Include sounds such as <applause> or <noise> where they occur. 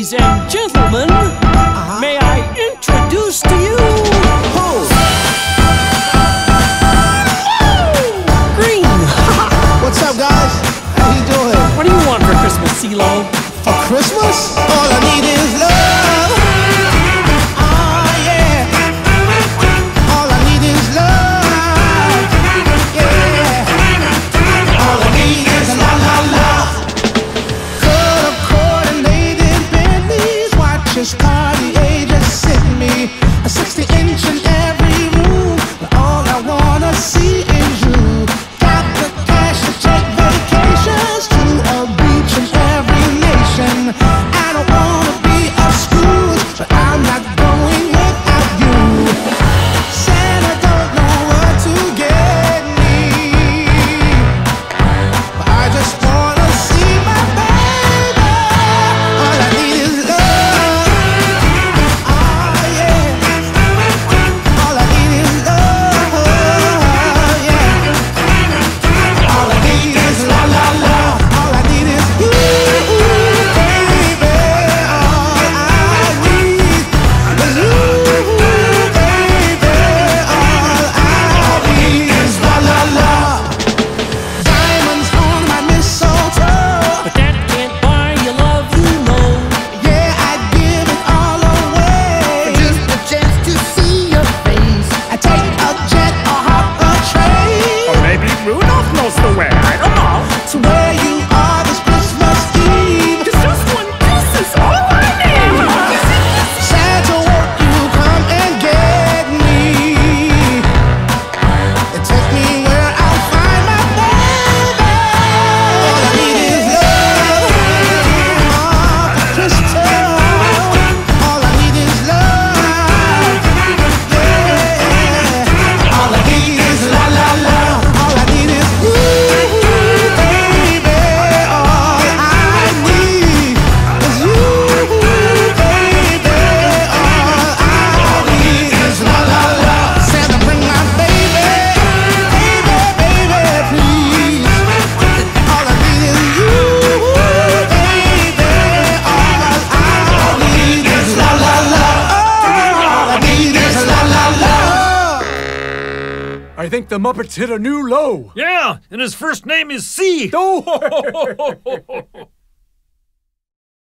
Ladies and gentlemen, uh -huh. may I introduce to you who? Green. <laughs> What's up, guys? How you doing? What do you want for Christmas, CeeLo? For Christmas? All I need is love. the way I I think the Muppets hit a new low. Yeah, and his first name is C. Oh! <laughs>